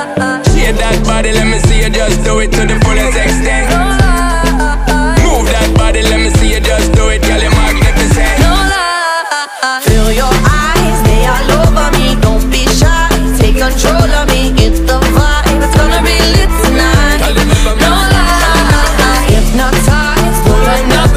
Shake that body, let me see you just do it to the fullest extent. Move that body, let me see you just do it, girl, you're magnificent. Feel your eyes, they all over me. Don't be shy, take control of me.